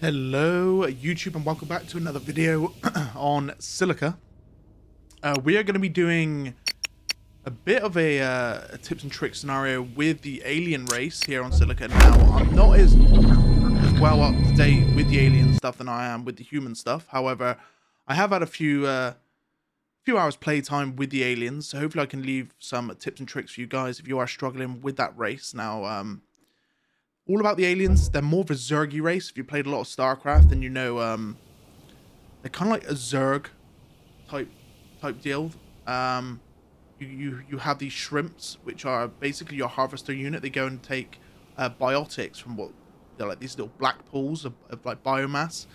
Hello YouTube and welcome back to another video on Silica. Uh, we are going to be doing a bit of a, uh, a, tips and tricks scenario with the alien race here on Silica. Now, I'm not as, well up to date with the alien stuff than I am with the human stuff. However, I have had a few uh, few hours playtime with the aliens, so hopefully I can leave some tips and tricks for you guys if you are struggling with that race. Now, um, all about the aliens. They're more of a Zergy race. If you played a lot of StarCraft, then you know um, they're kind of like a Zerg type type deal. Um, you, you you have these shrimps, which are basically your harvester unit. They go and take uh, biotics from what they're like these little black pools of, of like biomass,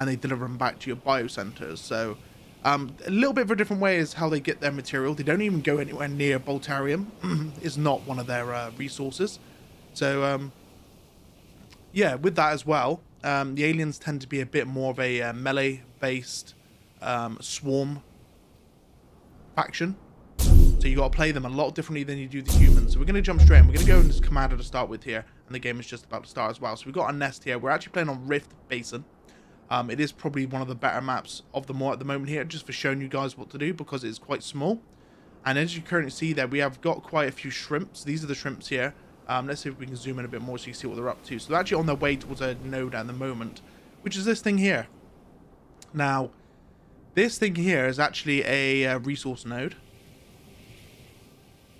and they deliver them back to your biocenters. So um, a little bit of a different way is how they get their material. They don't even go anywhere near Balterium. is not one of their uh, resources. So um, yeah, with that as well, um, the aliens tend to be a bit more of a uh, melee-based um, swarm faction. So you got to play them a lot differently than you do the humans. So we're going to jump straight in. We're going to go in this commander to start with here. And the game is just about to start as well. So we've got a nest here. We're actually playing on Rift Basin. Um, it is probably one of the better maps of the more at the moment here. Just for showing you guys what to do because it's quite small. And as you currently see there, we have got quite a few shrimps. These are the shrimps here. Um, let's see if we can zoom in a bit more so you can see what they're up to. So they're actually on their way towards a node at the moment, which is this thing here. Now, this thing here is actually a uh, resource node.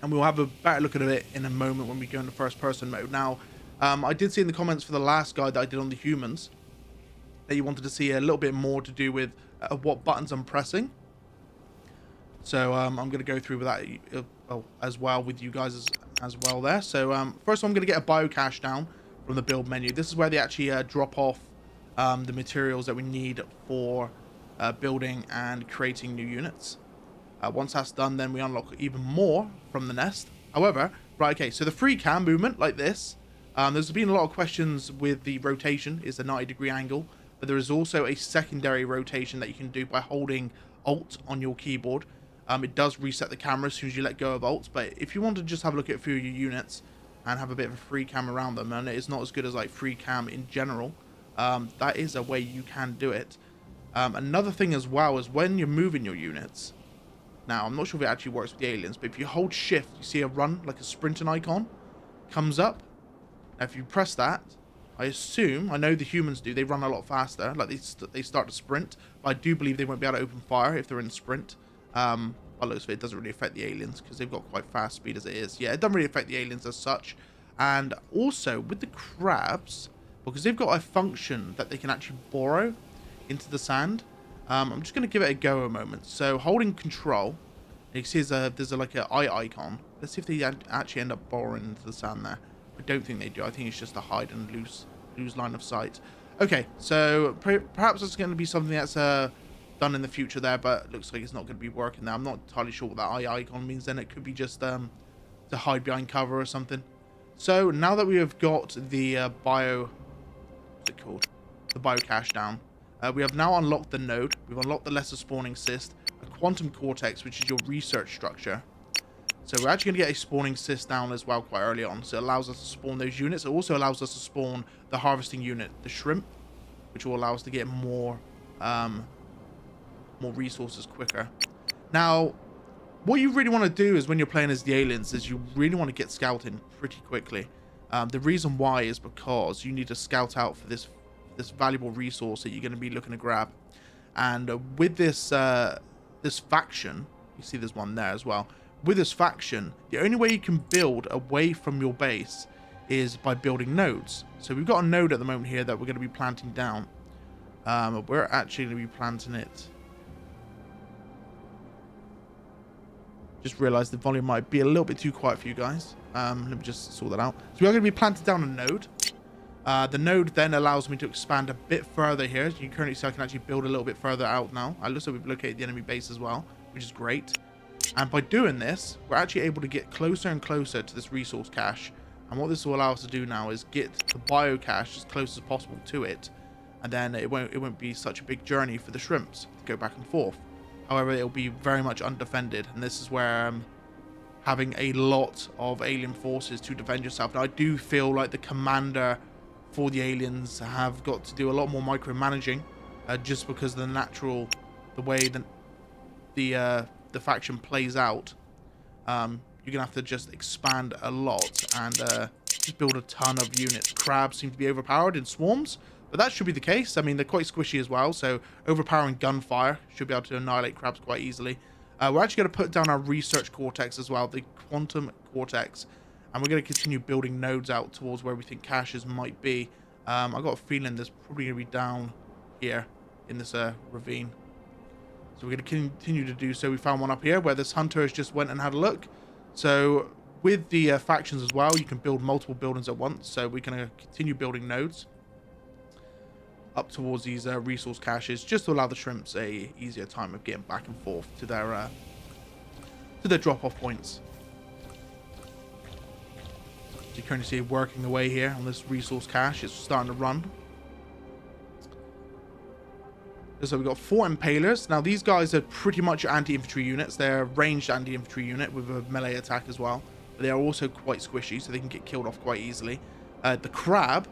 And we'll have a better look at it in a moment when we go into first person mode. Now, um, I did see in the comments for the last guide that I did on the humans that you wanted to see a little bit more to do with uh, what buttons I'm pressing. So um, I'm going to go through with that uh, as well with you guys as, as well there. So um, first I'm going to get a bio cache down from the build menu. This is where they actually uh, drop off um, the materials that we need for uh, building and creating new units. Uh, once that's done, then we unlock even more from the nest. However, right, okay, so the free cam movement like this, um, there's been a lot of questions with the rotation, is a 90 degree angle, but there is also a secondary rotation that you can do by holding Alt on your keyboard um, it does reset the camera as soon as you let go of alt, but if you want to just have a look at a few of your units and have a bit of a free cam around them, and it's not as good as like free cam in general, um, that is a way you can do it. Um, another thing as well is when you're moving your units, now I'm not sure if it actually works with the aliens, but if you hold shift, you see a run, like a sprinting icon, comes up. Now if you press that, I assume, I know the humans do, they run a lot faster, like they, st they start to sprint, but I do believe they won't be able to open fire if they're in sprint. Um, by looks it, doesn't really affect the aliens because they've got quite fast speed as it is. Yeah, it doesn't really affect the aliens as such. And also with the crabs, because they've got a function that they can actually borrow into the sand. Um, I'm just going to give it a go a moment. So holding control, you see there's a, there's a, like an eye icon. Let's see if they actually end up borrowing into the sand there. I don't think they do. I think it's just a hide and loose, loose line of sight. Okay, so perhaps it's going to be something that's uh, done in the future there, but looks like it's not going to be working now. I'm not entirely sure what that eye icon means then. It could be just um, to hide behind cover or something. So now that we have got the uh, bio... What's it called? The bio cache down. Uh, we have now unlocked the node. We've unlocked the lesser spawning cyst. A quantum cortex, which is your research structure. So we're actually going to get a spawning cyst down as well quite early on. So it allows us to spawn those units. It also allows us to spawn the harvesting unit, the shrimp, which will allow us to get more um, more resources quicker. Now, what you really want to do is when you're playing as the aliens is you really want to get scouting pretty quickly. Um, the reason why is because you need to scout out for this this valuable resource that you're going to be looking to grab. And uh, with this uh, this faction, you see there's one there as well. With this faction, the only way you can build away from your base is by building nodes. So we've got a node at the moment here that we're going to be planting down. Um, we're actually going to be planting it Just realised the volume might be a little bit too quiet for you guys. Um, let me just sort that out. So we are going to be planted down a node. Uh, the node then allows me to expand a bit further here. As you can currently see I can actually build a little bit further out now. I looks like we've located the enemy base as well, which is great. And by doing this, we're actually able to get closer and closer to this resource cache. And what this will allow us to do now is get the bio cache as close as possible to it. And then it won't, it won't be such a big journey for the shrimps to go back and forth. However, it'll be very much undefended, and this is where um, having a lot of alien forces to defend yourself. Now, I do feel like the commander for the aliens have got to do a lot more micromanaging uh, just because the natural, the way that the, uh, the faction plays out. Um, you're to have to just expand a lot and uh, just build a ton of units. Crabs seem to be overpowered in swarms, but that should be the case. I mean, they're quite squishy as well, so overpowering gunfire should be able to annihilate crabs quite easily. Uh, we're actually going to put down our research cortex as well, the quantum cortex, and we're going to continue building nodes out towards where we think caches might be. Um, I got a feeling there's probably going to be down here in this uh, ravine. So we're going to continue to do so. We found one up here where this hunter has just went and had a look. So with the uh, factions as well, you can build multiple buildings at once. So we're going to continue building nodes up towards these uh, resource caches just to allow the shrimps a easier time of getting back and forth to their uh, to their drop-off points. You currently see working away here on this resource cache. It's starting to run. So we've got four impalers. Now these guys are pretty much anti-infantry units. They're a ranged anti-infantry unit with a melee attack as well. But they are also quite squishy, so they can get killed off quite easily. Uh, the crab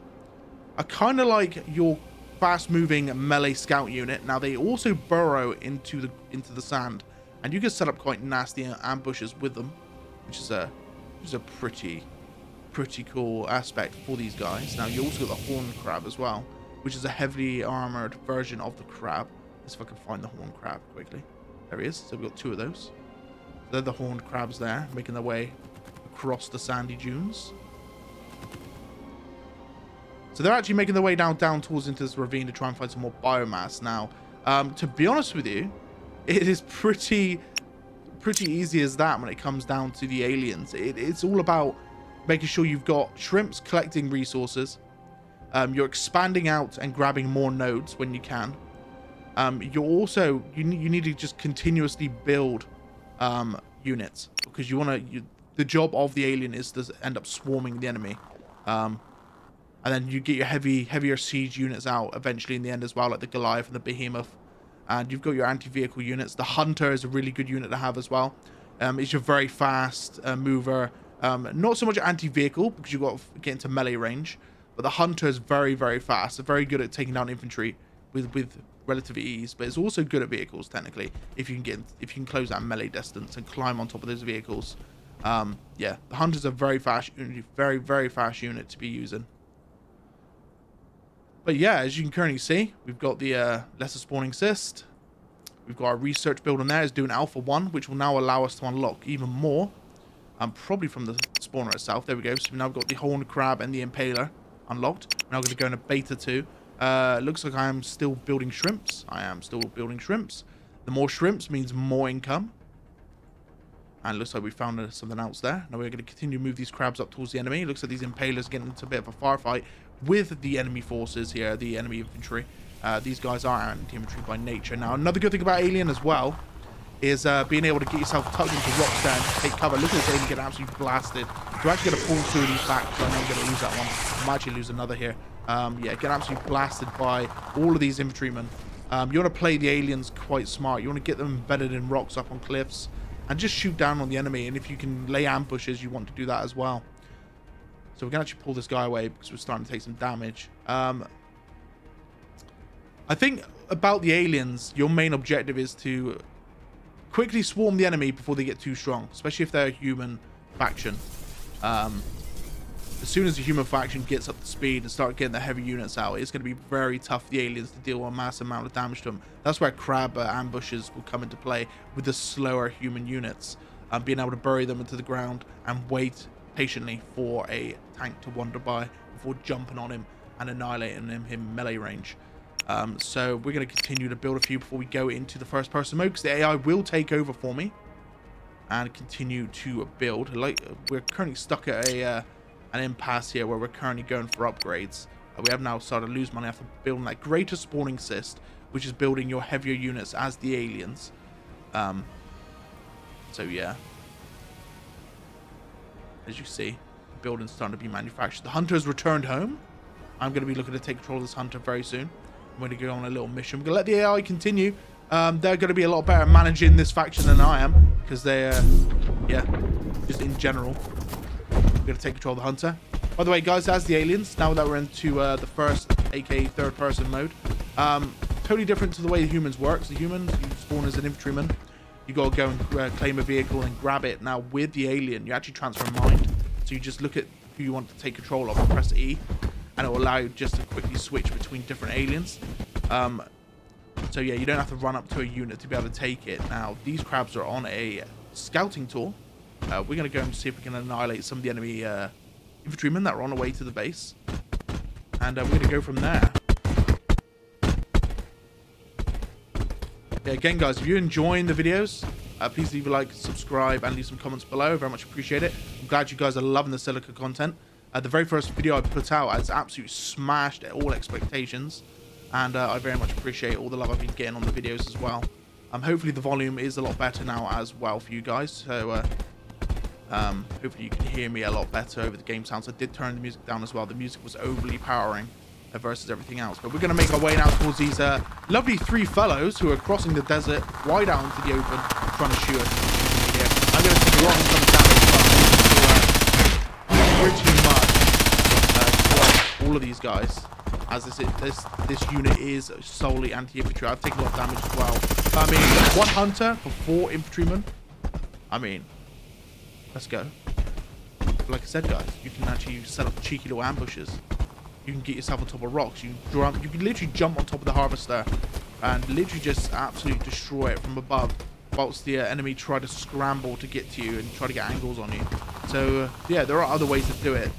are kind of like your fast-moving melee scout unit. Now they also burrow into the into the sand, and you can set up quite nasty ambushes with them, which is a which is a pretty pretty cool aspect for these guys. Now you also got the horn crab as well which is a heavily armored version of the crab. Let's see if I can find the horn crab quickly. There he is. So we've got two of those. They're the horned crabs there, making their way across the sandy dunes. So they're actually making their way down down towards into this ravine to try and find some more biomass. Now, um, to be honest with you, it is pretty pretty easy as that when it comes down to the aliens. It, it's all about making sure you've got shrimps collecting resources, um, you're expanding out and grabbing more nodes when you can. Um, you're also you you need to just continuously build um, units because you want to. The job of the alien is to end up swarming the enemy, um, and then you get your heavy heavier siege units out eventually in the end as well, like the Goliath and the Behemoth. And you've got your anti-vehicle units. The Hunter is a really good unit to have as well. Um, it's your very fast uh, mover. Um, not so much anti-vehicle because you've got to get into melee range. But the hunter is very, very fast. They're very good at taking down infantry with with relative ease. But it's also good at vehicles technically if you can get if you can close that melee distance and climb on top of those vehicles. Um, yeah, the hunter's a very fast, very very fast unit to be using. But yeah, as you can currently see, we've got the uh, lesser spawning cyst. We've got our research building there is doing alpha 1, which will now allow us to unlock even more. Um, probably from the spawner itself. There we go. So we've got the horned crab and the impaler unlocked. We're now going to go into beta 2. Uh, looks like I am still building shrimps. I am still building shrimps. The more shrimps means more income. And looks like we found uh, something else there. Now we're going to continue to move these crabs up towards the enemy. Looks like these impalers getting into a bit of a firefight with the enemy forces here, the enemy infantry. Uh, these guys are anti-infantry by nature. Now, another good thing about Alien as well is uh, being able to get yourself tucked into rocks and take cover. Look at this alien get absolutely blasted. You're actually going to pull two of these back, I know I'm going to lose that one. I might actually lose another here. Um, yeah, get absolutely blasted by all of these infantrymen. Um, you want to play the aliens quite smart. You want to get them embedded in rocks up on cliffs and just shoot down on the enemy. And if you can lay ambushes, you want to do that as well. So going to actually pull this guy away because we're starting to take some damage. Um, I think about the aliens, your main objective is to quickly swarm the enemy before they get too strong, especially if they're a human faction. Um, as soon as the human faction gets up to speed and start getting the heavy units out, it's going to be very tough for the aliens to deal a massive amount of damage to them. That's where crab uh, ambushes will come into play with the slower human units. Um, being able to bury them into the ground and wait patiently for a tank to wander by before jumping on him and annihilating him in melee range. Um, so we're going to continue to build a few before we go into the first person mode because the AI will take over for me and continue to build. Like We're currently stuck at a uh, an impasse here where we're currently going for upgrades. Uh, we have now started to lose money after building that greater spawning cyst, which is building your heavier units as the aliens. Um, so yeah. As you see, the building's starting to be manufactured. The hunter's returned home. I'm going to be looking to take control of this hunter very soon. I'm going to go on a little mission. We're going to let the AI continue. Um, they're going to be a lot better managing this faction than I am. Because they, uh, yeah, just in general. I'm going to take control of the hunter. By the way, guys, as the aliens, now that we're into uh, the first, aka third person mode, um, totally different to the way the humans work. So humans, you spawn as an infantryman, you gotta go and uh, claim a vehicle and grab it. Now with the alien, you actually transfer a mind. So you just look at who you want to take control of and press E, and it will allow you just to quickly switch between different aliens. Um, so yeah, you don't have to run up to a unit to be able to take it. Now, these crabs are on a scouting tour. Uh, we're going to go and see if we can annihilate some of the enemy uh, infantrymen that are on the way to the base. And uh, we're going to go from there. Again, guys, if you're enjoying the videos, uh, please leave a like, subscribe, and leave some comments below. Very much appreciate it. I'm glad you guys are loving the Silica content. Uh, the very first video I put out has absolutely smashed all expectations and uh, I very much appreciate all the love I've been getting on the videos as well. Um, hopefully the volume is a lot better now as well for you guys, so uh, um, hopefully you can hear me a lot better over the game sounds. I did turn the music down as well. The music was overly powering versus everything else. But we're going to make our way now towards these uh, lovely three fellows who are crossing the desert wide out into the open trying to shoot us. I'm going to take a lot of damage, but pretty much uh, all of these guys as this this this unit is solely anti-infantry. I've taken a lot of damage as well. I mean, one hunter for four infantrymen. I mean, let's go. Like I said, guys, you can actually set up cheeky little ambushes. You can get yourself on top of rocks. You can jump. You can literally jump on top of the harvester and literally just absolutely destroy it from above whilst the uh, enemy try to scramble to get to you and try to get angles on you. So, uh, yeah, there are other ways to do it.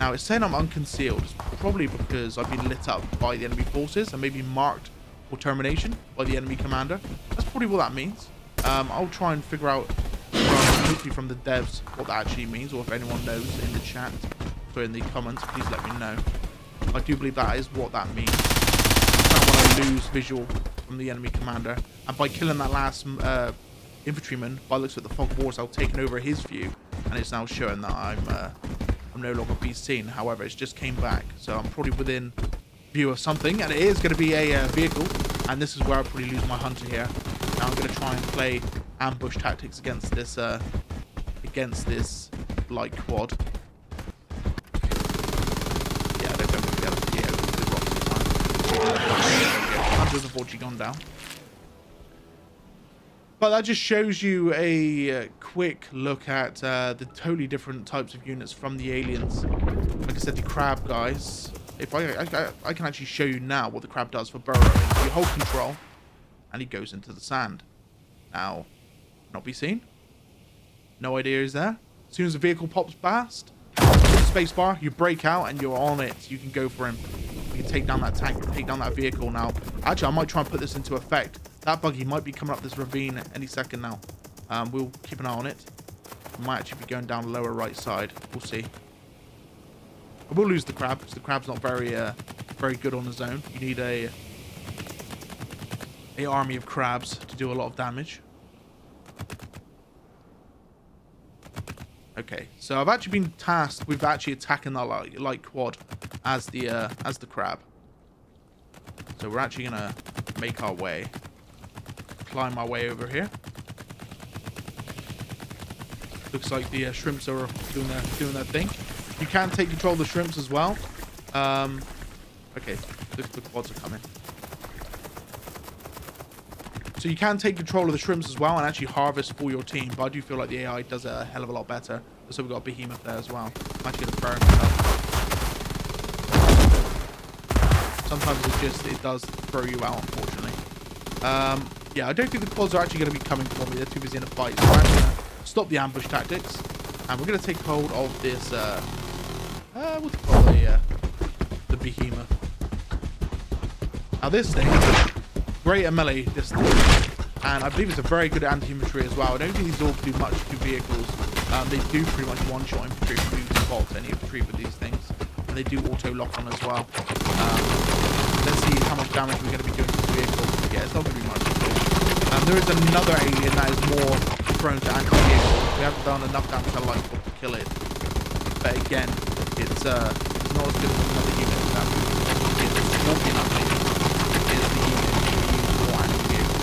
Now, it's saying I'm unconcealed. It's probably because I've been lit up by the enemy forces and maybe marked for termination by the enemy commander. That's probably what that means. Um, I'll try and figure out, hopefully from the devs, what that actually means, or if anyone knows in the chat or in the comments, please let me know. I do believe that is what that means. I don't want to lose visual from the enemy commander. And by killing that last uh, infantryman, by looks at the fog wars, I've taken over his view, and it's now showing that I'm uh, I'm no longer being seen. However, it's just came back, so I'm probably within view of something, and it is going to be a uh, vehicle, and this is where I probably lose my hunter here. Now I'm going to try and play ambush tactics against this, uh, against this light quad. Hunter's unfortunately gone down. But that just shows you a uh, quick look at uh, the totally different types of units from the aliens. Like I said, the crab guys. If I, I, I can actually show you now what the crab does for burrowing. You hold control, and he goes into the sand. Now, not be seen. No idea is there. As soon as the vehicle pops past, spacebar, you break out and you're on it. You can go for him. Take down that tank, take down that vehicle now. Actually, I might try and put this into effect that buggy might be coming up this ravine any second now. Um, we'll keep an eye on it. Might actually be going down lower right side. We'll see. I will lose the crab because the crab's not very uh, very good on his own. You need a a army of crabs to do a lot of damage. Okay, so I've actually been tasked with actually attacking that light, light quad as the uh, as the crab. So we're actually gonna make our way climb our way over here. Looks like the uh, shrimps are doing their doing their thing. You can take control of the shrimps as well. Um, okay, the, the quads are coming. So you can take control of the shrimps as well and actually harvest for your team. But I do feel like the AI does a hell of a lot better. So we've got a behemoth there as well. I'm actually going to myself. Sometimes it just it does throw you out, unfortunately. Um, yeah, I don't think the quads are actually going to be coming for me. They're too busy in a fight. So I'm going to stop the ambush tactics. And we're going to take hold of this, uh, uh, what's it called? The, uh, the behemoth. Now this thing, great at melee distance. And I believe it's a very good anti-infantry as well. I don't think these all do much to vehicles. Um, they do pretty much one-shot infantry if you default any infantry with these things. And they do auto-lock on as well. Um, let's see how much damage we're going to be doing to the vehicle. Yeah, it's not going to be much. Um, there is another alien that is more prone to anti-vehicle. We haven't done enough damage to light to kill it. But again, it's uh, it's not as good as another unit that walking up is the unit more anti-vehicle.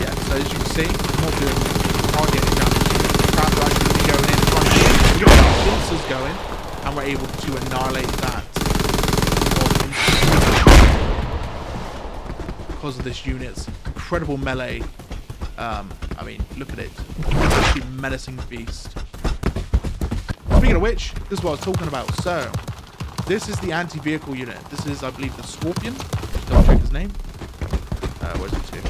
Yeah, so as you can see, not doing going, and we're able to annihilate that unit's incredible melee. Um, I mean, look at it. It's menacing beast. Speaking of which, this is what I was talking about. So, this is the anti-vehicle unit. This is, I believe, the Scorpion. Double check his name. Uh, where's it to?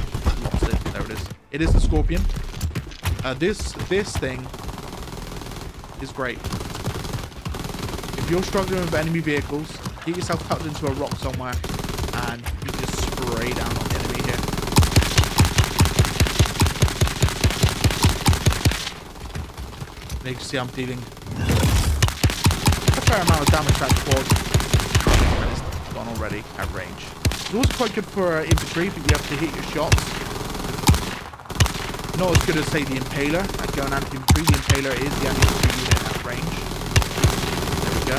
Lost it. There it is. It is the Scorpion. Uh, this this thing is great. If you're struggling with enemy vehicles, get yourself tucked into a rock somewhere, and you just spray down on the enemy here. And you can see I'm dealing a fair amount of damage that quad. And it's gone already at range. It's also quite good for uh, infantry, but you have to hit your shots. Not as good as, say, the Impaler. At going anti-infantry, the Impaler is the anti-infantry unit at range. There we go.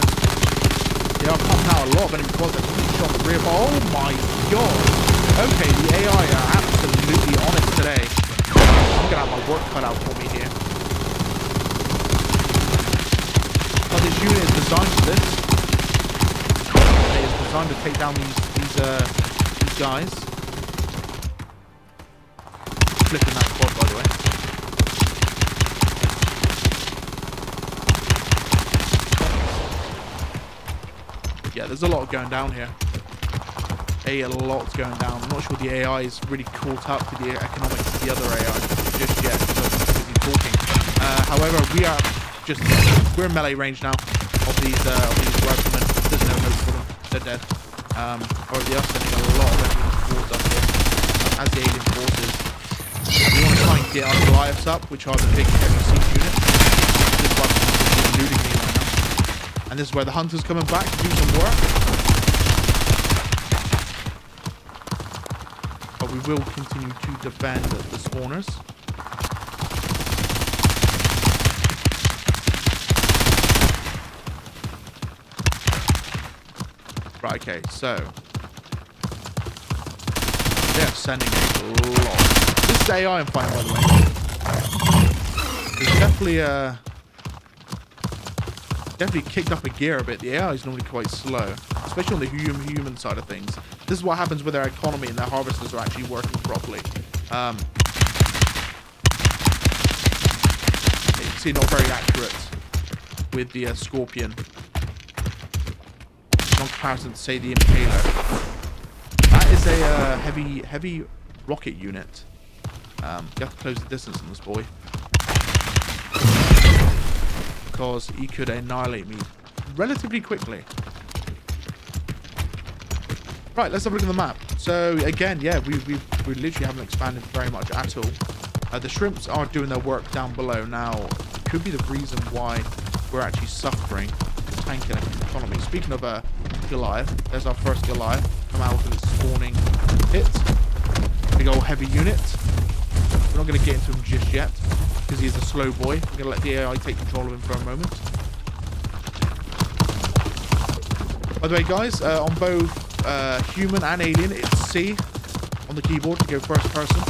They are pumping out a lot of enemy quads. That's really shot the rear. Oh my god. Okay, the AI are absolutely on it today. I'm gonna have my work cut out for me here. But this unit is designed for this. It is designed to take down these these uh these guys. Flipping that quad by the way. Yeah, there's a lot going down here. A lot going down. I'm not sure the AI is really caught up to the economics of the other AI just yet. So talking. Uh, however, we are just we're in melee range now of these uh, of these riflemen. There's no hope for them. They're dead. Um, however, they are sending a lot of enemies towards us here as the alien forces. We want to try and get our Goliaths up, which are the big heavy siege units. This is eluding me right now. And this is where the hunter's coming back to do some work. But we will continue to defend the spawners. Right, okay, so. They're sending a lot. This is AI I'm fighting, by the way. It's definitely, uh... Definitely kicked up a gear a bit. The AI is normally quite slow, especially on the human, human side of things. This is what happens with their economy and their harvesters are actually working properly. Um, see not very accurate with the uh, Scorpion to say the Impaler. That is a uh, heavy, heavy rocket unit. Um, you have to close the distance on this boy. Because he could annihilate me relatively quickly. Right, let's have a look at the map. So again, yeah, we, we, we literally haven't expanded very much at all. Uh, the shrimps are doing their work down below. Now, could be the reason why we're actually suffering tanking economy. Speaking of uh, Goliath, there's our first Goliath. Come out with its spawning hit. Big old heavy unit. We're not going to get into him just yet because he's a slow boy. We're going to let the AI take control of him for a moment. By the way, guys, uh, on both uh, human and alien, it's C on the keyboard to go first person.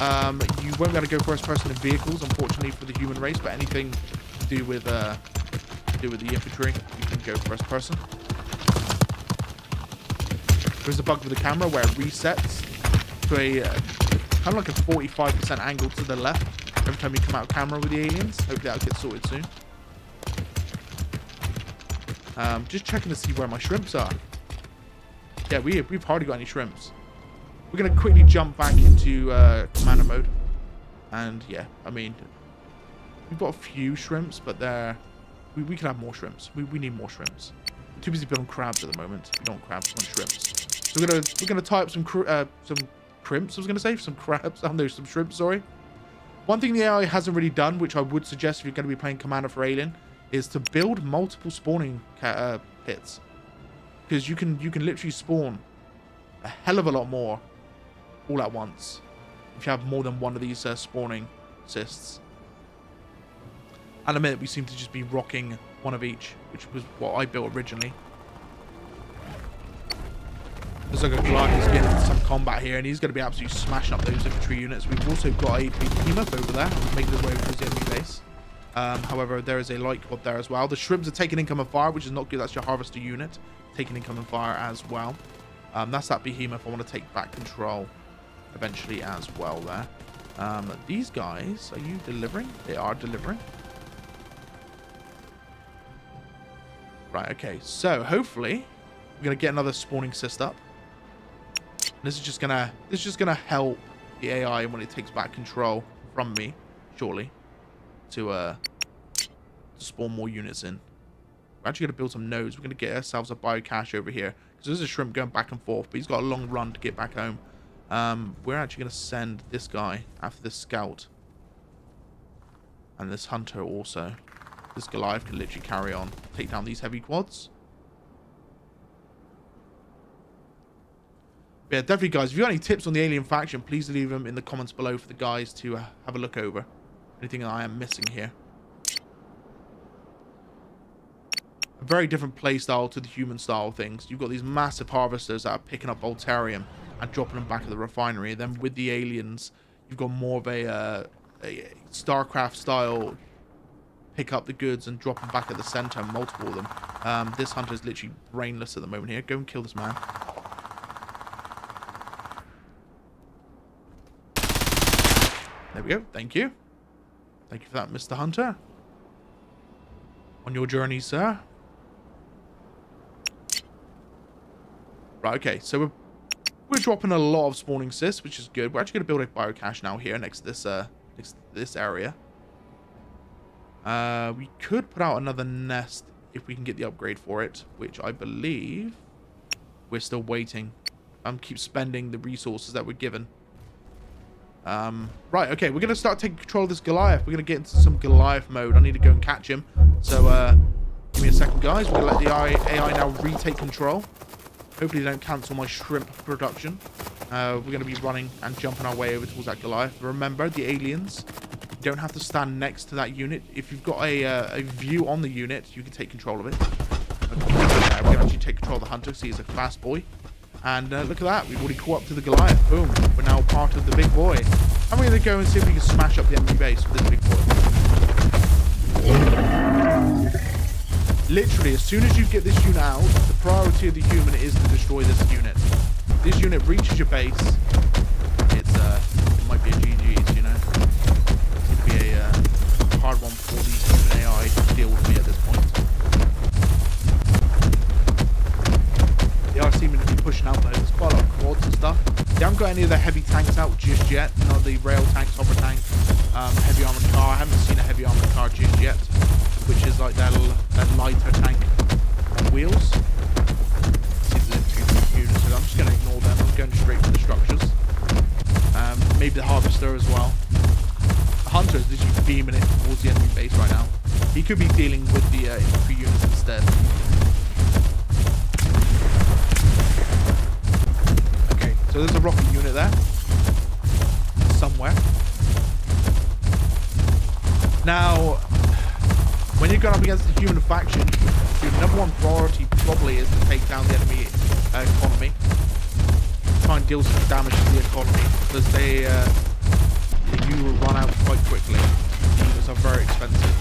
Um, you won't be able to go first person in vehicles, unfortunately, for the human race, but anything to do with uh, to do with the infantry, you can go first person. There's a bug with the camera where it resets to a uh, kind of like a 45% angle to the left every time you come out of camera with the aliens. Hopefully that'll get sorted soon. Um, just checking to see where my shrimps are. Yeah, we, we've hardly got any shrimps. We're going to quickly jump back into uh, commander mode. And yeah, I mean, we've got a few shrimps, but they're... We, we can have more shrimps. We, we need more shrimps. We're too busy building crabs at the moment. We don't crabs, we want shrimps. We're gonna we're gonna tie up some uh, some crimps. I was gonna say some crabs. Don't know, some shrimps. Sorry. One thing the AI hasn't really done, which I would suggest if you're going to be playing Commander for Alien, is to build multiple spawning uh, pits. Because you can you can literally spawn a hell of a lot more all at once if you have more than one of these uh, spawning cysts. At a minute, we seem to just be rocking one of each, which was what I built originally. Looks like a Goliath is getting some combat here, and he's going to be absolutely smashing up those infantry units. We've also got a behemoth over there, making his way over to the enemy base. Um, however, there is a light quad there as well. The shrimps are taking incoming fire, which is not good. That's your harvester unit taking incoming fire as well. Um, that's that behemoth. I want to take back control eventually as well there. Um, these guys, are you delivering? They are delivering. Right, okay. So, hopefully, we're going to get another spawning cyst up. This is just to this is just to help the AI when it takes back control from me, surely, to, uh, to spawn more units in. We're actually to build some nodes. We're to get ourselves a biocache over here. Because there's a shrimp going back and forth, but he's got a long run to get back home. Um, we're actually to send this guy after this scout. And this hunter also. This Goliath can literally carry on. Take down these heavy quads. But yeah, definitely, guys. If you got any tips on the alien faction, please leave them in the comments below for the guys to uh, have a look over. Anything I am missing here. A very different playstyle to the human style things. You've got these massive harvesters that are picking up Balterium and dropping them back at the refinery. Then with the aliens, you've got more of a, uh, a StarCraft style pick up the goods and drop them back at the center, multiple of them. Um, this hunter is literally brainless at the moment here. Go and kill this man. There we go. Thank you. Thank you for that, Mr. Hunter. On your journey, sir. Right, okay. So we're, we're dropping a lot of spawning cysts, which is good. We're actually going to build a biocache now here next to this, uh, next to this area. Uh, we could put out another nest if we can get the upgrade for it, which I believe we're still waiting. Um, keep spending the resources that we're given. Um, right, okay, we're going to start taking control of this Goliath. We're going to get into some Goliath mode. I need to go and catch him. So, uh, give me a second, guys. We're going to let the AI now retake control. Hopefully they don't cancel my shrimp production. Uh, we're going to be running and jumping our way over towards that Goliath. Remember, the aliens don't have to stand next to that unit. If you've got a, uh, a view on the unit, you can take control of it. Okay, uh, we can actually take control of the hunter, see he's a fast boy. And uh, look at that, we've already caught up to the Goliath. Boom, we're now part of the big boy. We're going to go and see if we can smash up the enemy base with this big boy. Literally, as soon as you get this unit out, the priority of the human is to destroy this unit. This unit reaches your base, got any of the heavy tanks out just yet. Not the rail tanks, hover tank, um, heavy armored car. I haven't seen a heavy armored car just yet, which is like their, their lighter tank on wheels. I'm just going to ignore them. I'm going straight for the structures. Um, maybe the harvester as well. The hunter is literally beaming it towards the enemy base right now. He could be dealing with the uh, infantry units instead. So there's a rocket unit there. Somewhere. Now, when you're going up against the human faction, your number one priority probably is to take down the enemy uh, economy. Try and deal some damage to the economy because they, uh, you will run out quite quickly. Units are very expensive.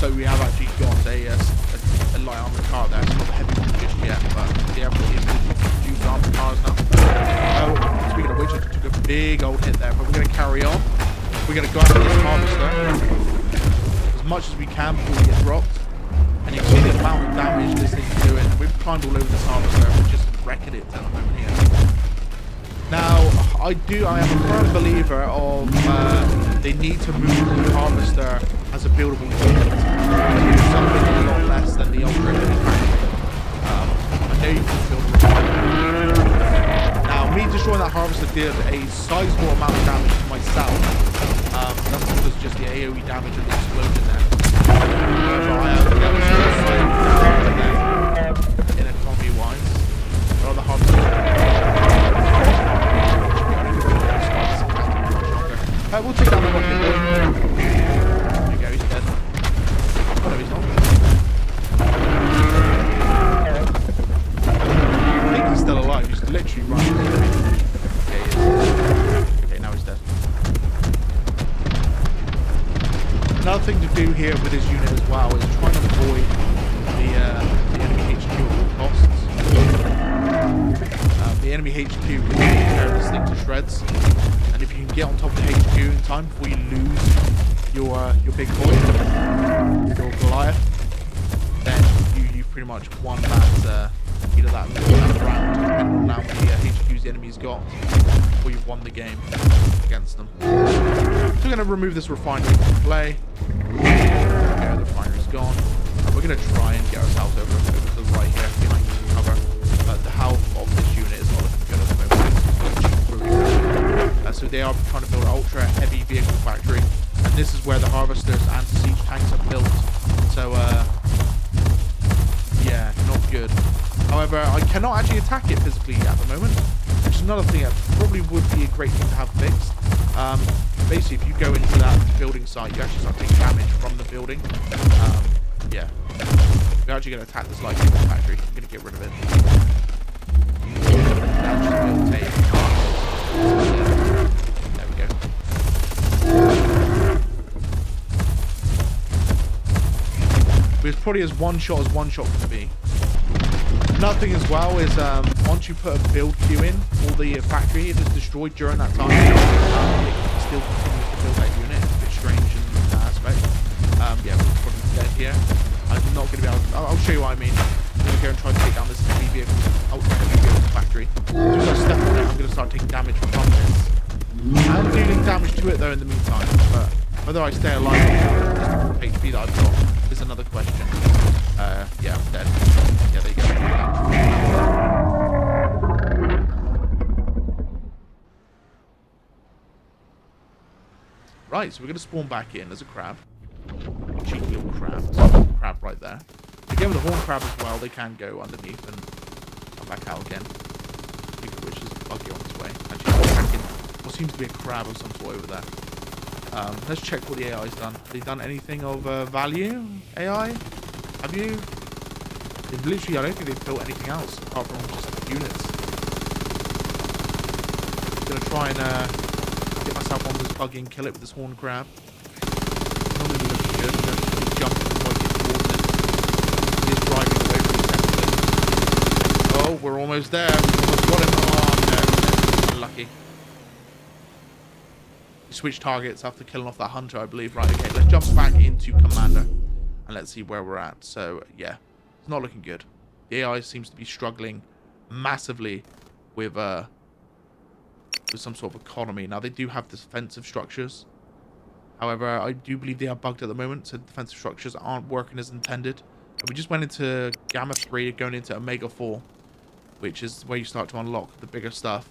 So we have actually got a, uh, a, light armored car there. It's not a heavy one just yet, but the ability to use armored cars now. Oh, speaking of which, I took a big old hit there, but we're going to carry on. We're going to go after this harvester as much as we can before we get dropped. And you can see the amount of damage this thing's doing. We've climbed all over this harvester and we're just wrecking it at the moment here. Now, I do, I am a firm believer of uh, they need to move the harvester as a buildable unit to something the. Um. Now, me destroying that harvester did a sizable amount of damage to myself. Um, that's because just the AoE damage of the explosion there. In economy wise. Or the Uh, we'll take down the here with his unit as well is try to avoid the, uh, the enemy HQ at all costs. Um, the enemy HQ can tear this thing to shreds, and if you can get on top of the HQ in time before you lose your uh, your big boy, your Goliath, then you you pretty much won that uh, either that, that round, on how many uh, HQs the enemy's got, or you've won the game against them. So we're going to remove this refinery from play. Okay, the refinery's gone. Uh, we're going to try and get ourselves over, over to the right here, behind some cover. But the health of this unit is not looking good at the moment. Uh, so they are trying to build an ultra heavy vehicle factory. And this is where the harvesters and siege tanks are built. So, uh, yeah, not good. However, I cannot actually attack it physically at the moment, which is another thing that probably would be a great thing to have fixed. Um, basically, if you go into that building site, you actually start taking damage from the building. Um, yeah. We're actually going to attack this light factory. I'm going to get rid of it. There we go. But it's probably as one shot as one shot can be. Another thing as well is um, once you put a build queue in all the factory, it's destroyed during that time, um, it still continues to build that unit. It's a bit strange in that aspect. Um, yeah, we're probably dead here. I'm not going to be able to, I'll, I'll show you what I mean. I'm going to go and try to take down this heavy vehicle, ultra heavy vehicle factory. As soon as I step on it, I'm going to start taking damage from this. I'm dealing damage to it though in the meantime, but whether I stay alive or HP that I've got is another question. Uh, yeah, I'm dead. Yeah, there you go. Right, so we're going to spawn back in as a crab. Cheeky little crab. Crab right there. Again, with the horn crab as well, they can go underneath and come back out again. Which, is buggy on its way. Actually, what seems to be a crab of some sort over there. Um, let's check what the AI's done. Have they done anything of uh, value, AI? Have you? They've literally, I don't think they've built anything else apart from just units. I'm gonna try and uh, get myself on this buggy and kill it with this horn crab. Oh, we're almost there. We almost got him. Oh, no. Unlucky switch targets after killing off that hunter, I believe. Right, okay, let's jump back into Commander and let's see where we're at. So, yeah, it's not looking good. The AI seems to be struggling massively with uh, with some sort of economy. Now, they do have defensive structures. However, I do believe they are bugged at the moment, so defensive structures aren't working as intended. We just went into Gamma 3, going into Omega 4, which is where you start to unlock the bigger stuff.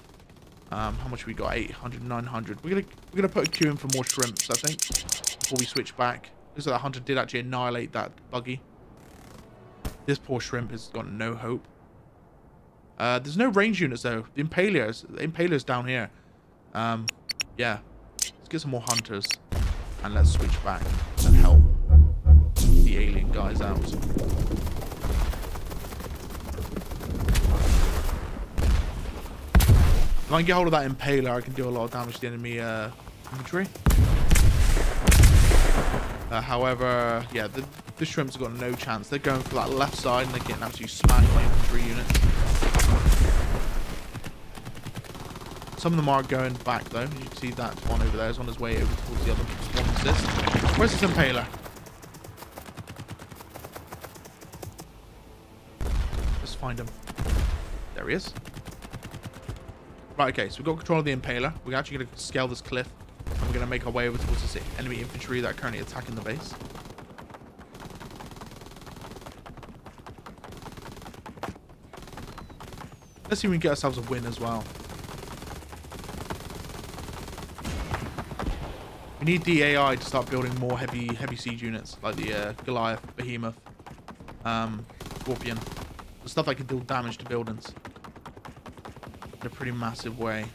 Um, how much we got? 800, 900. We're gonna we're gonna put a queue in for more shrimps, I think, before we switch back. Looks like that hunter did actually annihilate that buggy. This poor shrimp has got no hope. Uh, there's no range units though. The impalers, the impalers down here. Um, yeah. Let's get some more hunters, and let's switch back and help the alien guys out. If I can get hold of that impaler, I can do a lot of damage to the enemy uh, infantry. Uh, however, yeah, the, the shrimps have got no chance. They're going for that left side and they're getting absolutely smashed by infantry units. Some of them are going back though. You can see that one over there is on his way over towards the other assist. Where's this impaler? Let's find him. There he is. Right, okay, so we've got control of the Impaler. We're actually going to scale this cliff. And we're going to make our way over towards the enemy infantry that are currently attacking the base. Let's see if we can get ourselves a win as well. We need the AI to start building more heavy heavy siege units, like the uh, Goliath, Behemoth, um, Scorpion. The stuff that can deal damage to buildings in a pretty massive way.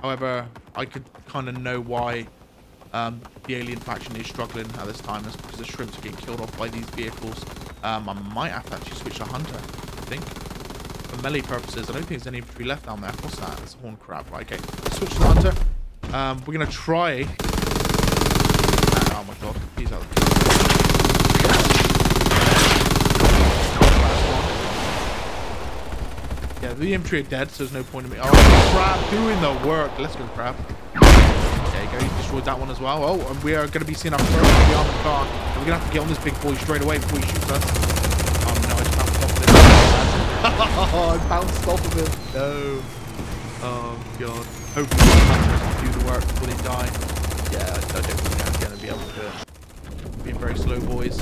However, I could kind of know why um, the alien faction is struggling at this time. Is because the shrimps are getting killed off by these vehicles. Um, I might have to actually switch to hunter, I think. For melee purposes, I don't think there's any infantry left down there. What's that? It's a horn crab. Right, okay. Switch to hunter. Um, we're going to try... Oh my god. He's out. The infantry are dead, so there's no point in me. Oh, crab doing the work. Let's go, crab. There you go. He destroyed that one as well. Oh, and we are going to be seeing our first heavy armored car. And we're going to have to get on this big boy straight away before he shoots us. Oh, no. I just bounced off of oh, I bounced off of him. No. Oh, God. Hopefully the can do the work before they die. Yeah, I don't think I'm going to be able to. Being very slow, boys.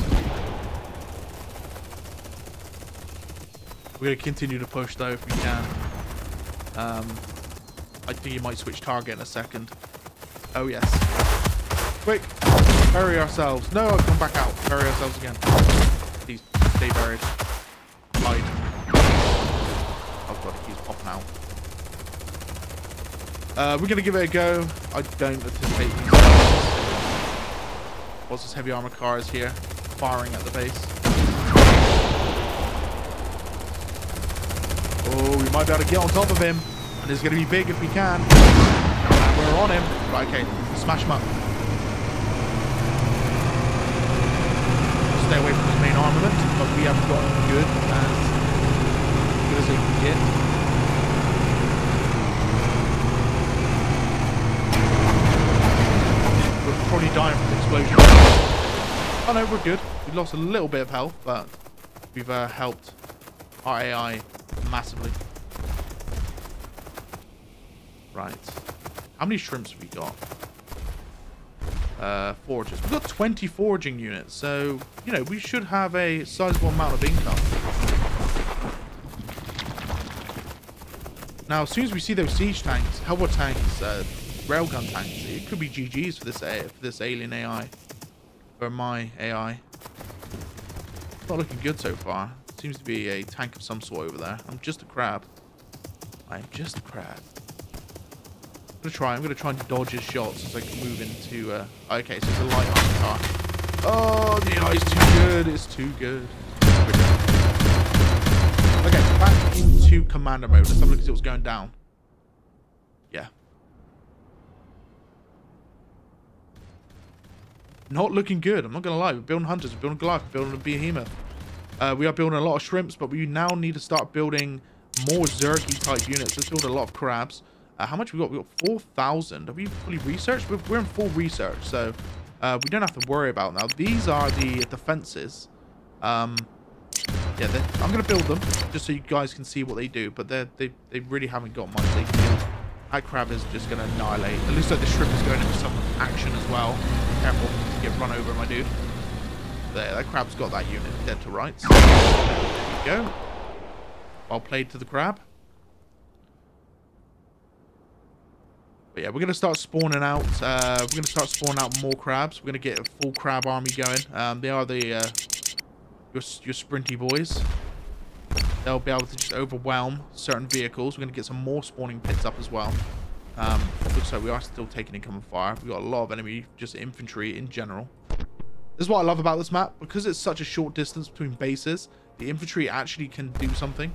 We're going to continue to push, though, if we can. Um, I think you might switch target in a second. Oh, yes. Quick! Bury ourselves. No, I've come back out. Bury ourselves again. Please, stay buried. Hide. Oh, God, he's popping out. Uh, we're going to give it a go. I don't anticipate What's this heavy armor car is here, firing at the base. Oh, we might be able to get on top of him. And it's going to be big if we can. And we're on him. Right, okay. Smash him up. Stay away from his main armament. But we have got good as good as they can get. We're probably dying from the explosion. Oh no, we're good. We lost a little bit of health, but we've uh, helped our AI massively. Right. How many shrimps have we got? Uh, forges. We've got 20 foraging units, so, you know, we should have a sizable amount of income. Now, as soon as we see those siege tanks, helper tanks, uh, railgun tanks, it could be GG's for this, for this alien AI. For my AI. Not looking good so far. Seems to be a tank of some sort over there. I'm just a crab. I'm just a crab. I'm gonna try. I'm gonna try and dodge his shots as I can move into. Uh, okay, so it's a light armor car. Oh, the AI's too good. It's too good. Okay, back into commander mode. Let's have a look at what's going down. Yeah. Not looking good. I'm not gonna lie. We're building hunters. We're building Goliath. We're building a behemoth. Uh, we are building a lot of shrimps, but we now need to start building more Zergy type units. Let's build a lot of crabs. Uh, how much we got? We got 4,000. Have we fully researched? We're, we're in full research, so uh, we don't have to worry about now. These are the defenses. Um, yeah, I'm going to build them just so you guys can see what they do, but they they really haven't got much they can. That crab is just going to annihilate. It looks like the shrimp is going into some action as well. Careful get run over, my dude. There, that crab's got that unit dead to rights. There you go. Well played to the crab. But yeah, we're going to start spawning out. Uh, we're going to start spawning out more crabs. We're going to get a full crab army going. Um, they are the uh, your, your sprinty boys. They'll be able to just overwhelm certain vehicles. We're going to get some more spawning pits up as well. Um, looks like we are still taking incoming fire. We've got a lot of enemy, just infantry in general. This is what I love about this map. Because it's such a short distance between bases, the infantry actually can do something.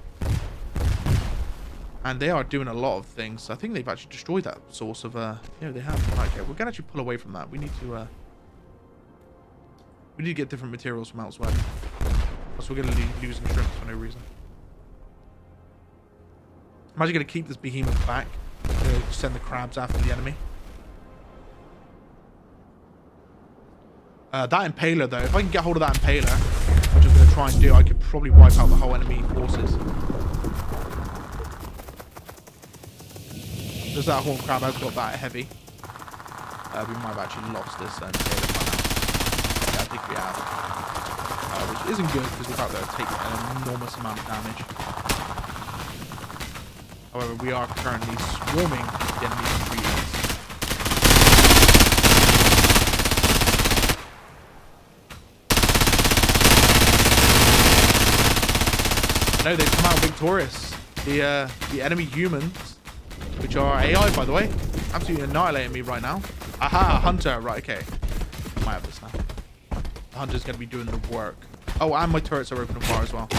And they are doing a lot of things. I think they've actually destroyed that source of... Uh, yeah, they have. Okay, we're going to actually pull away from that. We need to... Uh, we need to get different materials from elsewhere. Else we're going to be losing shrimps for no reason. I'm actually going to keep this behemoth back. To send the crabs after the enemy. Uh, that impaler, though, if I can get hold of that impaler, which I'm going to try and do, I could probably wipe out the whole enemy forces. Does that horn crab has got that heavy. Uh, we might have actually lost this and yeah, I think we have. Uh, which isn't good because we're about to take an enormous amount of damage. However, we are currently swarming the enemy No, they've come out victorious. The uh, the enemy humans, which are AI, by the way, absolutely annihilating me right now. Aha, hunter. Right, okay. I might have this now. The hunter's going to be doing the work. Oh, and my turrets are opening fire as well.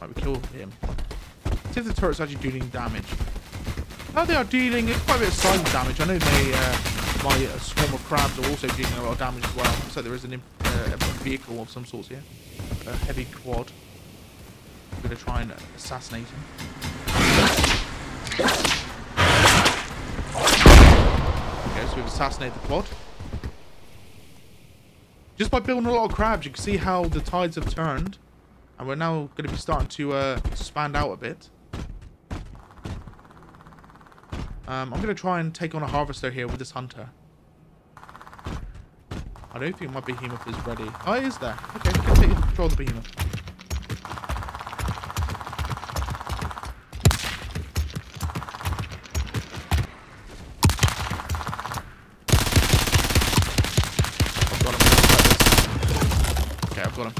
Might we kill him. See if the turret's are actually doing damage. Oh, they are dealing quite a bit of silent damage. I know they, uh, my uh, swarm of crabs are also dealing a lot of damage as well. So there is an, uh, a vehicle of some sort here. A heavy quad to try and assassinate him. Okay, so we've assassinated the quad. Just by building a lot of crabs, you can see how the tides have turned. And we're now going to be starting to uh, expand out a bit. Um, I'm going to try and take on a harvester here with this hunter. I don't think my behemoth is ready. Oh, it is there. Okay, take control of the behemoth. Okay, I've got him.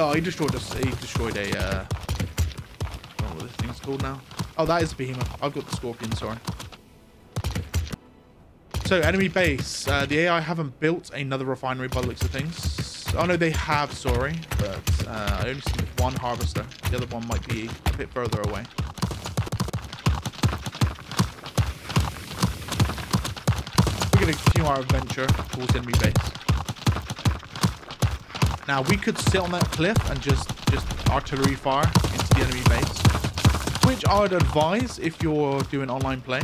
Oh, he destroyed us. He destroyed a. Uh, I don't know what this thing's called now. Oh, that is behemoth. I've got the scorpion. Sorry. So, enemy base. Uh, the AI haven't built another refinery by the looks of things. Oh, no, they have, sorry. But uh, I only see one harvester. The other one might be a bit further away. We're going to continue our adventure towards enemy base. Now, we could sit on that cliff and just, just artillery fire into the enemy base. Which I would advise if you're doing online play.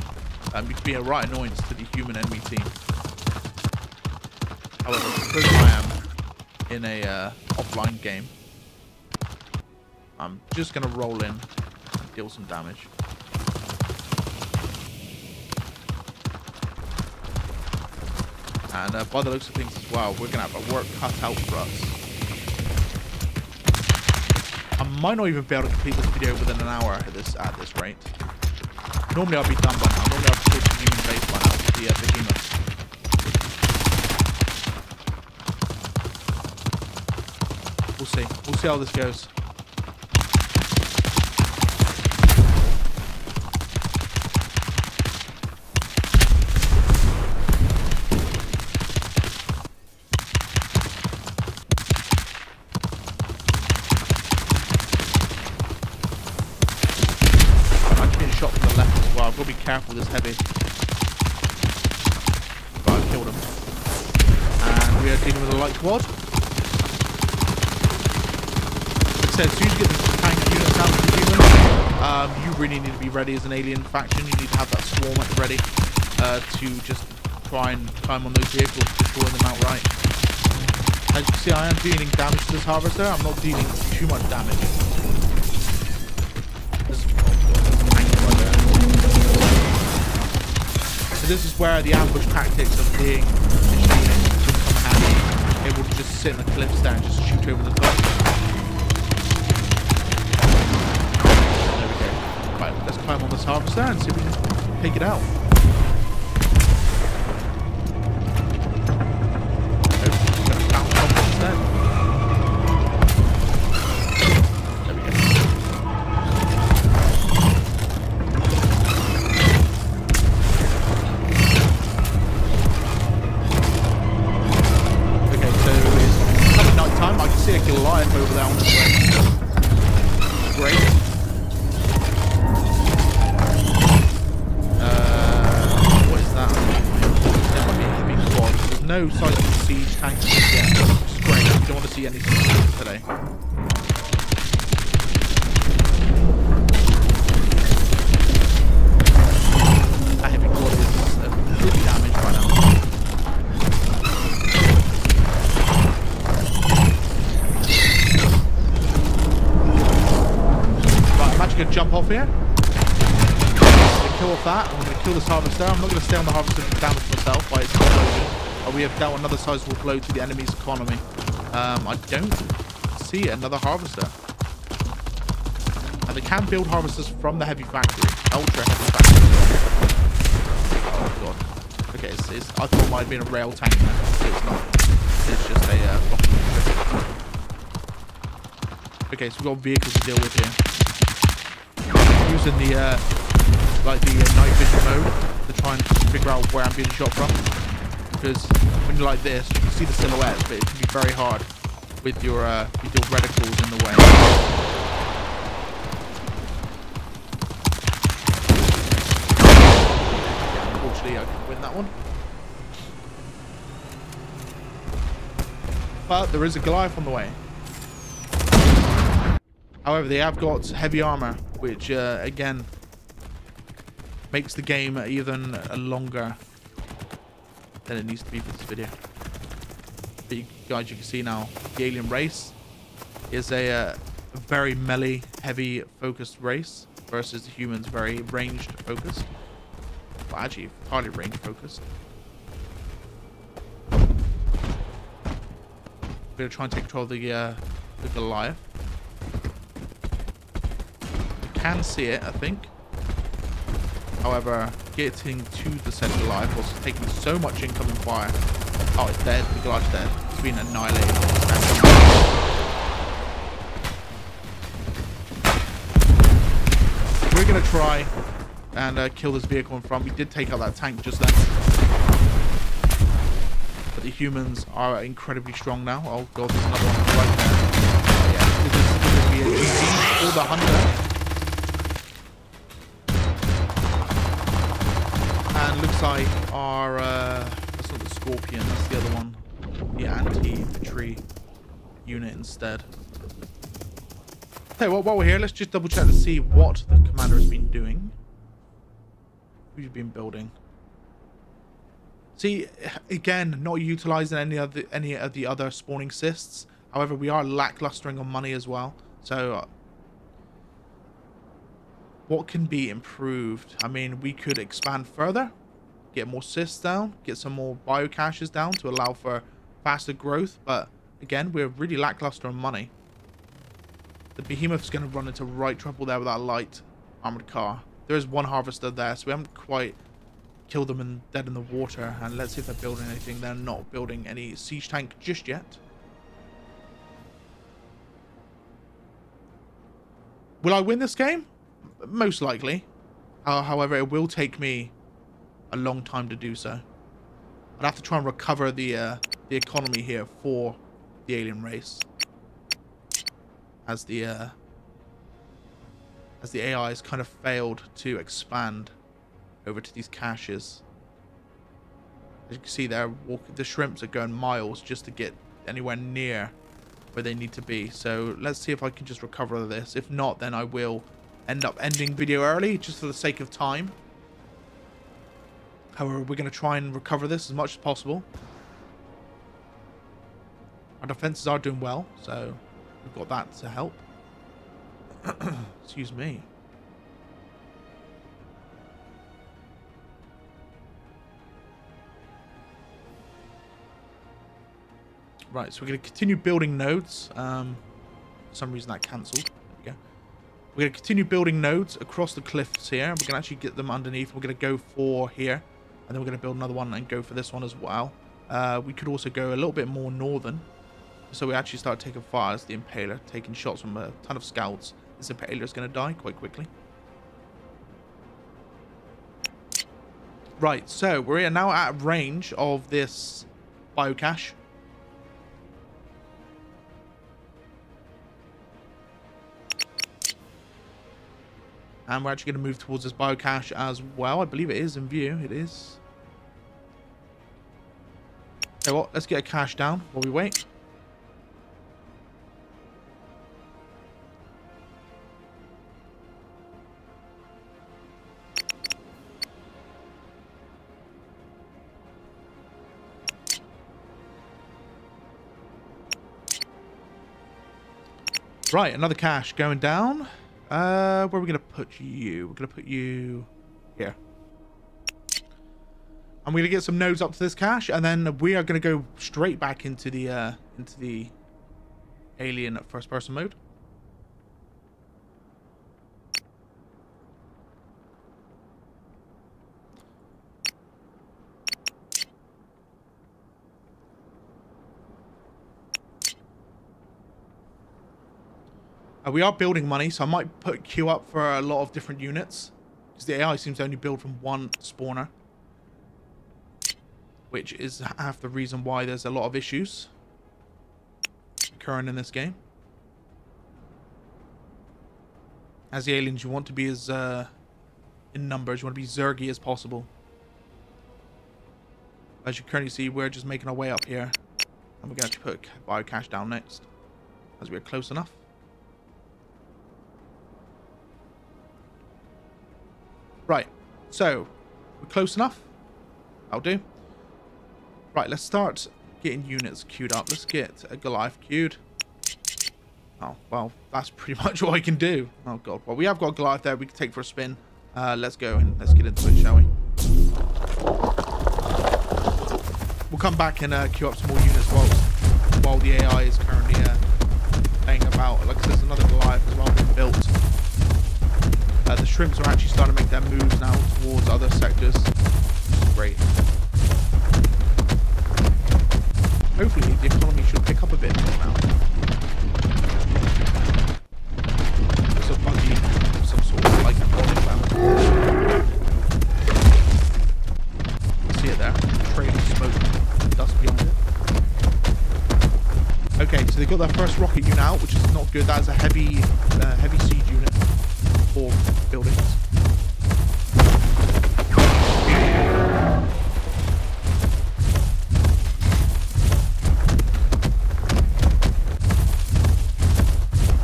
Um, could be a right annoyance to the human enemy team. However, because I am in a uh, offline game, I'm just to roll in and deal some damage. And uh, by the looks of things as well, we're going to have a work cut out for us. I might not even be able to complete this video within an hour at this at this rate. Normally I'll be done by now. Normally I'll be the human base by now with the uh, behemoth. We'll see. We'll see how this goes. I'm getting shot from the left as well. I've got to be careful with this heavy. But I've killed him. And we are dealing with a light quad. I said, as soon as you get the tank units out to human, um, you really need to be ready as an alien faction. You need to have that swarm at the ready uh, to just try and climb on those vehicles, destroy them outright. As you can see, I am dealing damage to this harvester. I'm not dealing too much damage. So this is where the ambush tactics of being machine come handy. Able to just sit in the cliffs there and just shoot over the top. There we go. Right, let's climb on this harvester and see if we can take it out. Kill this harvester. I'm not going to stay on the harvester and damage myself by its explosion. We have dealt another sizable blow to the enemy's economy. Um, I don't see another harvester. And they can build harvesters from the heavy factory. Ultra heavy factory. Oh god. Okay, it's, it's, I thought it might have been a rail tank. It's not. It's just a uh, Okay, so we've got vehicles to deal with here. Using the uh, like the uh, night vision mode to try and figure out where I'm being shot from. Because when you're like this, you can see the silhouettes, but it can be very hard with your uh, with your reticles in the way. Unfortunately, I win that one. But there is a Goliath on the way. However, they have got heavy armor, which uh, again makes the game even longer than it needs to be for this video. But you guys, you can see now the alien race is a, uh, very melee heavy focused race versus the humans very ranged focused. Well, actually, hardly range focused. We're gonna try and take control of the, uh, the Goliath. We can see it, I think. However, getting to the said life was taking so much incoming fire. Oh, it's dead. The Goliath's dead. It's been annihilated. We're gonna try and uh, kill this vehicle in front. We did take out that tank just then But the humans are incredibly strong now. Oh god, there's another one right there. Oh, yeah, this is going to be a the hunter. Looks like our, uh, that's not the Scorpion, that's the other one. The anti-infantry unit instead. Hey, well, while we're here, let's just double check to see what the commander has been doing. Who's been building? See, again, not utilizing any of the any of the other spawning cysts. However, we are lacklustering on money as well. So, uh, what can be improved? I mean, we could expand further, get more cysts down, get some more biocaches down to allow for faster growth. But again, we're really lackluster on money. The behemoth's going to run into right trouble there with that light armored car. There is one harvester there, so we haven't quite killed them and dead in the water and let's see if they're building anything they're not building any siege tank just yet will I win this game most likely uh, however it will take me a long time to do so I'd have to try and recover the uh, the economy here for the alien race as the uh, as the AI has kind of failed to expand over to these caches. As you can see there, the shrimps are going miles just to get anywhere near where they need to be. So let's see if I can just recover this. If not, then I will end up ending video early just for the sake of time. However, we're going to try and recover this as much as possible. Our defenses are doing well, so we've got that to help. Excuse me. Right, so we're going to continue building nodes. Um, for some reason that cancelled. There we go. We're going to continue building nodes across the cliffs here. Going to actually get them underneath. We're going to go for here. And then we're going to build another one and go for this one as well. Uh, we could also go a little bit more northern. So we actually start taking fire fires, the Impaler, taking shots from a ton of scouts. This Impaler is going to die quite quickly. Right, so we're now at range of this biocache. And we're actually going to move towards this biocache as well. I believe it is in view. It is. Okay, well, let's get a cache down while we wait. Right, another cache going down. Uh, where are we going to put you? We're going to put you here. I'm going to get some nodes up to this cache, and then we are going to go straight back into the uh, into the alien first-person mode. Uh, we are building money, so I might put queue up for a lot of different units. Because the AI seems to only build from one spawner. Which is half the reason why there's a lot of issues occurring in this game. As the aliens, you want to be as uh, in numbers, you want to be zergy as possible. As you currently see, we're just making our way up here. And we're going to put biocache down next. As we're close enough. So, we're close enough. I'll do. Right, let's start getting units queued up. Let's get a Goliath queued. Oh, well, that's pretty much all I can do. Oh, God. Well, we have got Goliath there. We can take for a spin. Uh, let's go and let's get into it, shall we? We'll come back and uh, queue up some more units while, while the AI is currently uh, playing about. Like, there's another Goliath as well being built. Uh, the shrimps are actually starting to make their moves now towards other sectors. Great. Hopefully the economy should pick up a bit more now. There's a buggy, some sort of like body cloud. See it there? Trail of smoke, dust behind it. Okay, so they got their first rocket unit out, which is not good. That is a heavy, uh, heavy siege unit for buildings.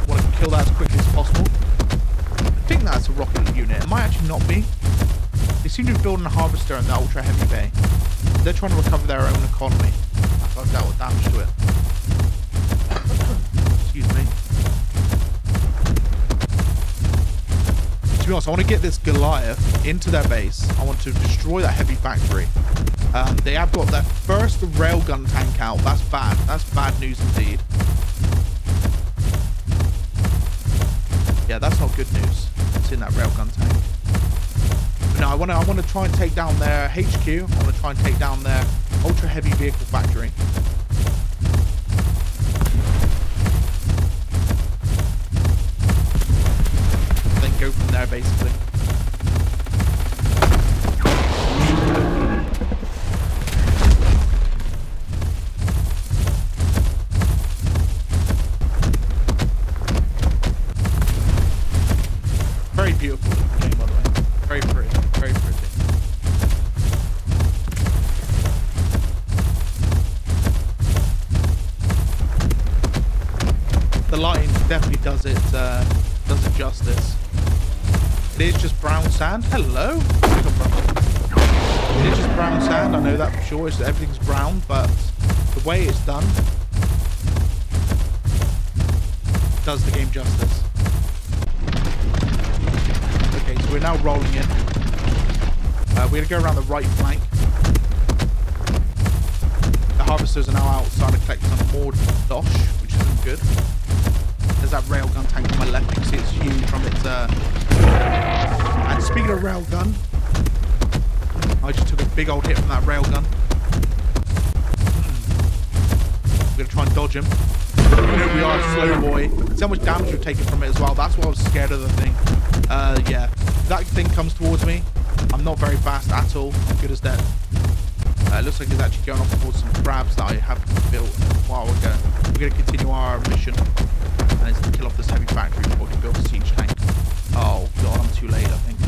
Want to kill that as quickly as possible. I think that's a rocket unit. It might actually not be. They seem to be building a harvester in the ultra heavy bay. They're trying to recover their own economy. I've dealt with damage to it. Be honest, I want to get this Goliath into their base. I want to destroy that heavy factory. Um, they have got their first railgun tank out. That's bad. That's bad news indeed. Yeah, that's not good news. It's in that railgun tank. But no, I want to. I want to try and take down their HQ. I want to try and take down their ultra heavy vehicle factory. Basically. I know that sure. Everything's brown, but the way it's done does the game justice. Okay, so we're now rolling in. Uh, we're going to go around the right flank. The harvesters are now out starting to collect some more dosh, which isn't good. There's that railgun tank on my left. You can see it's huge from its... Uh... And speaking of railgun, I just took a big old hit from that railgun. I'm going to try and dodge him. Know, we are slow boy. See how much damage we've taken from it as well. That's why I was scared of the thing. Uh, yeah. That thing comes towards me, I'm not very fast at all. I'm good as dead. Uh, looks like he's actually going off towards some crabs that I have built a while ago. We're going to continue our mission. And it's to kill off this heavy factory before we can build a siege tank. Oh, God, I'm too late, I think.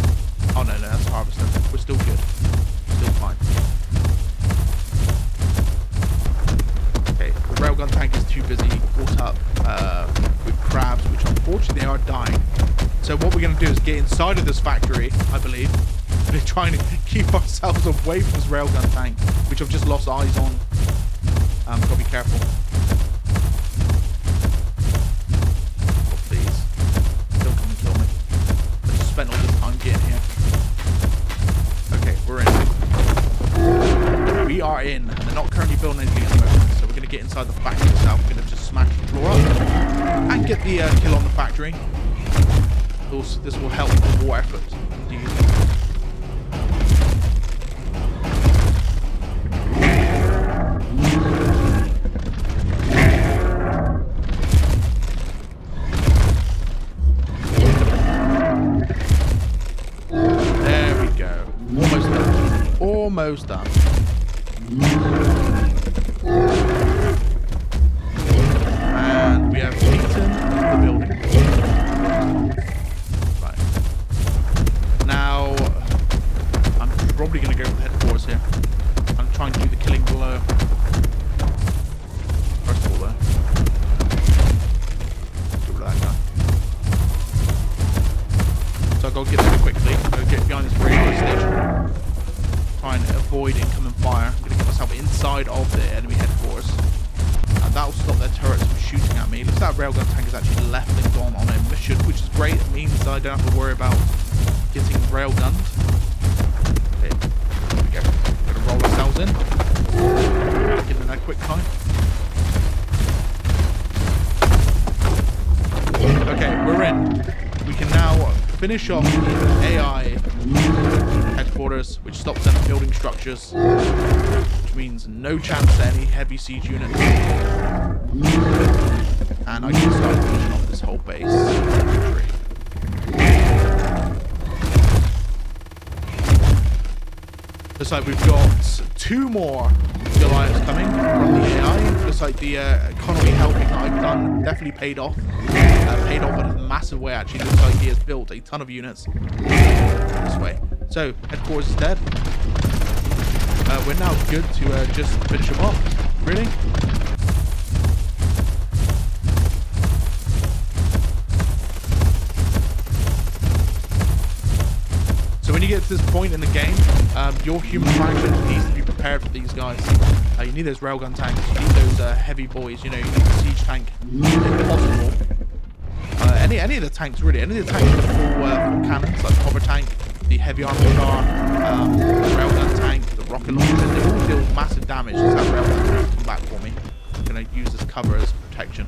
Oh, no, no, that's harvester. We're still good. Railgun tank is too busy caught up uh, with crabs, which unfortunately they are dying. So what we're going to do is get inside of this factory, I believe. We're trying to keep ourselves away from this railgun tank, which I've just lost eyes on. Um, gotta be careful. This will probably to go siege units. And I can start finishing off this whole base. Looks like we've got two more Goliaths coming from the AI. Looks like the uh, economy helping that I've done definitely paid off. Uh, paid off in a massive way, actually. Looks like he has built a ton of units this way. So, headquarters is dead. Uh, we're now good to uh, just finish him off. Really? So when you get to this point in the game, um, your human faction needs to be prepared for these guys. Uh, you need those railgun tanks, you need those uh, heavy boys, you know, you need a siege tank, if possible. Uh, any any of the tanks really, any of the tanks with full, uh, full cannons, like the hover tank, the heavy armor car, um, the railgun rocket launcher, they all deal massive damage. Let's have railgun come back for me. I'm gonna use this cover as protection.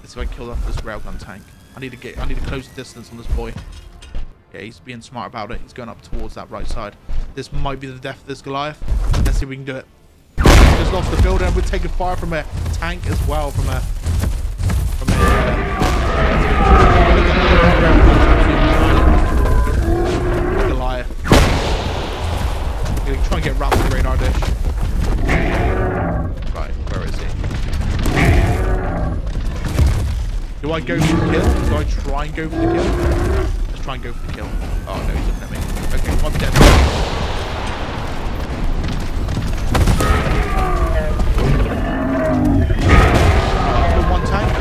Let's see if I kill off this railgun tank. I need to get I need to close the distance on this boy. Yeah, he's being smart about it. He's going up towards that right side. This might be the death of this Goliath. Let's see if we can do it. Just lost the building. We're taking fire from a tank as well. From a... Gonna try and get wrapped in the radar dish. Right, where is he? Do I go for the kill? Do I try and go for the kill? Let's try and go for the kill. Oh no, he's looking at me. Okay, I'm dead. one tank.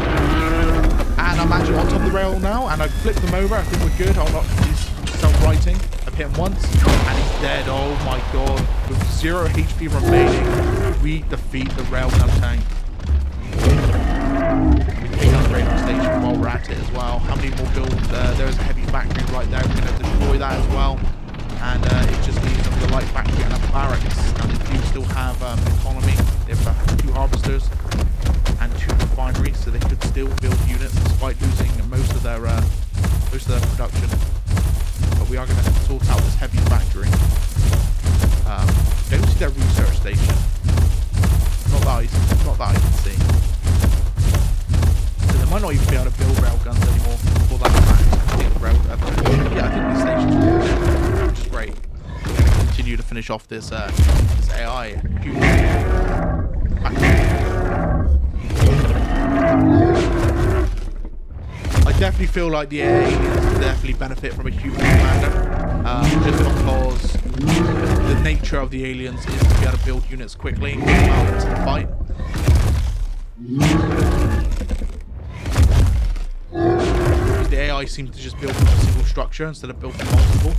And I'm actually on top of the rail now, and I've flipped them over. I think we're good. I'll not. I've hit him once, and he's dead. Oh my god. With zero HP remaining, we defeat the railgun tank radar station while we're at it as well. How many more builds? Uh, there is a heavy factory right there. We're going to destroy that as well. And uh, it just leaves them with a light factory and a barracks. And they do still have um, economy. They've two harvesters and two refineries, so they could still build units despite losing most of their uh, most of their production. We are going to sort out this heavy factory. Um, don't see their research station. Not that I, not that I can see. I might not even be able to build railguns anymore for that fact. I think rail, uh, yeah, I think the station's which is great. To continue to finish off this, uh, this AI. Definitely feel like the aliens definitely benefit from a human commander, um, just because the nature of the aliens is to be able to build units quickly and get out into the fight. the AI seems to just build a single structure instead of building multiple.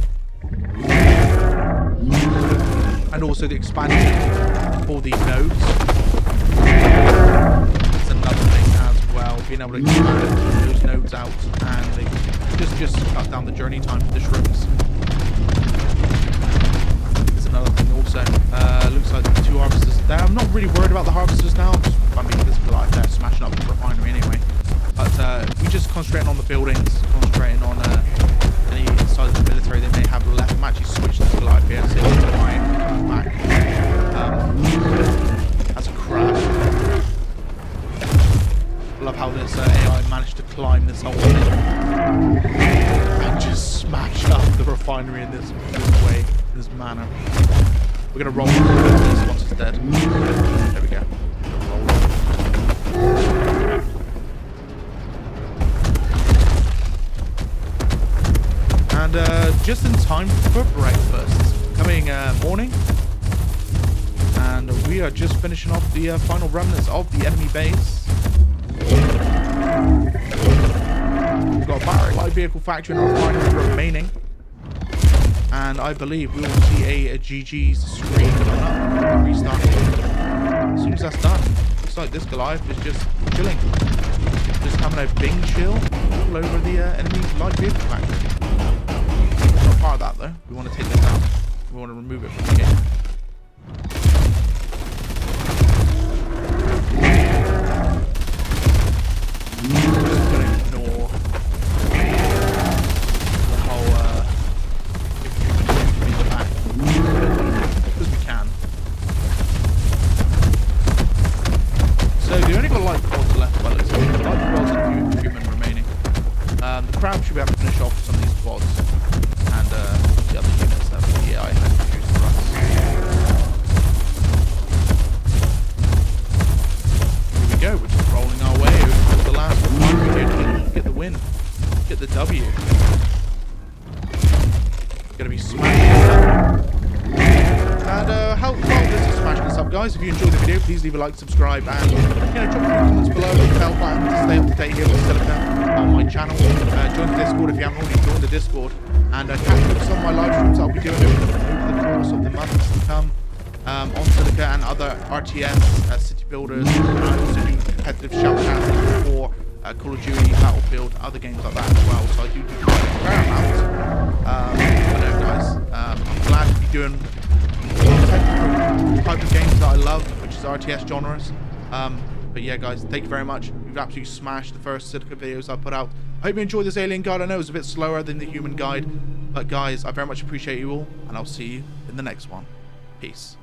And also the expansion for these nodes. That's another thing as well. Being able to expand those nodes out and they just just cut down the journey time for the shrooms. There's another thing also. Uh, looks like two harvesters there. I'm not really worried about the harvesters now. I mean, there's Goliath there smashing up the refinery anyway. But uh, we just concentrating on the buildings, concentrating on uh, any side of the military they may have left. I'm actually switching to life here, so it's my back. Um, that's a crap. Love how this uh, AI managed to climb this whole thing and just smash up the refinery in this, this way, this manner. We're gonna roll this once it's dead. There we go. And uh, just in time for breakfast. Coming uh, morning. And we are just finishing off the uh, final remnants of the enemy base. We've got a barrack light vehicle factory and refinery remaining. And I believe we will see a, a GG's screen coming up. As soon as that's done, looks like this Goliath is just chilling. Just having a bing chill all over the uh, enemy's light vehicle factory. Not part of that though. We want to take this out. We want to remove it from the game. Like, subscribe, and you know, drop comments below. The bell button to stay up to date here Silica on my channel. Uh, join the Discord if you haven't already joined the Discord, and uh, catch up some of my live streams I'll be doing over the course of the months to come um, on Silica and other RTS, uh, city builders. I also competitive for uh, Call of Duty, Battlefield, other games like that as well. So I do do quite a fair amount. Um, guys. Um, I'm glad to be doing type of games that I love, is RTS genres. Um, but yeah, guys, thank you very much. You've absolutely smashed the first Silica videos I put out. I hope you enjoyed this alien guide. I know it was a bit slower than the human guide, but guys, I very much appreciate you all, and I'll see you in the next one. Peace.